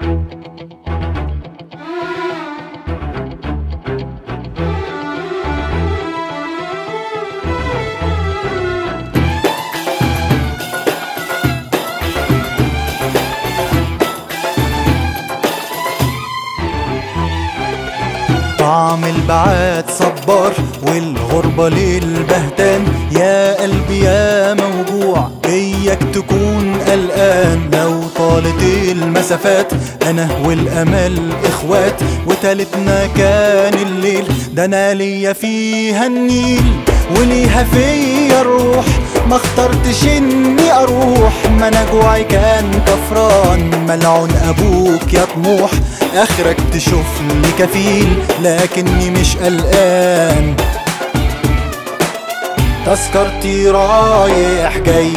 Thank you. طعم البعاد صبار والغربة للبهتان يا قلبي يا موجوع اياك تكون قلقان. لو طالت المسافات أنا والأمل إخوات. وتالتنا كان الليل ده أنا ليا فيها النيل. وليها فيا الروح ما اخترتش إني أروح ما أنا جوعي كان كفران. ملعون أبوك يا طموح آخرك تشوف لي كفيل لكني مش قلقان. تذكرتي رايح جاي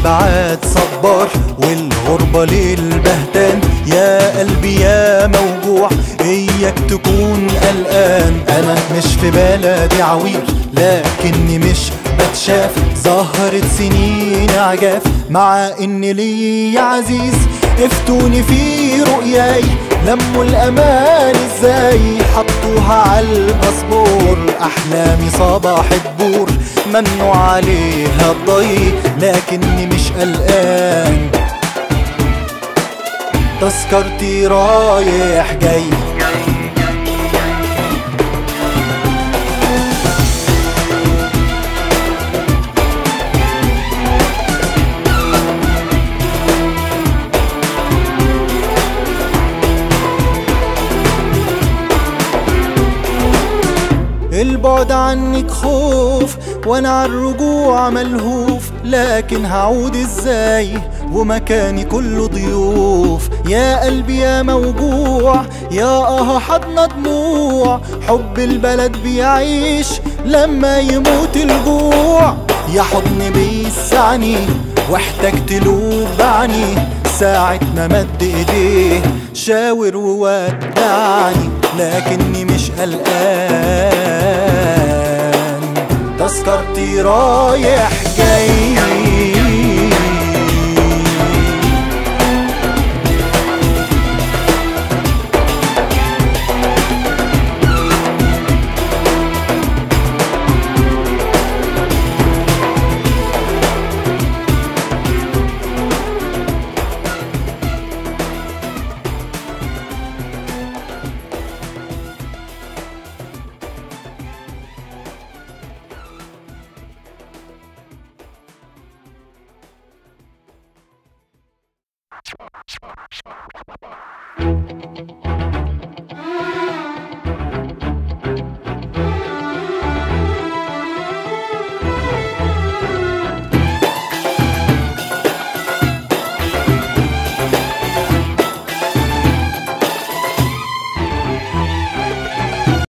البعاد صبار والغربة للبهتان يا قلبي يا موجوع إياك تكون قلقان. أنا مش في بلدي عويل لكني مش بتشاف. ظهرت سنين عجاف مع إن لي عزيز. افتوني في رؤياي لموا الأمان إزاي؟ حطوها على الباسبور أحلامي صباح الدور ممنوع عليها الضي لكني مش قلقان. تذكرتي رايح جاي. البعد عنك خوف وأنا عالرجوع ملهوف لكن هعود إزاي؟ ومكاني كله ضيوف. يا قلبي يا موجوع يا آه حضن دموع حب البلد بيعيش لما يموت الجوع. يا حضن بيسعني واحتجت له بعني ساعة ما مد إيديه شاور وودعني. لكني مش قلقان. تذكرتي رايح جاي.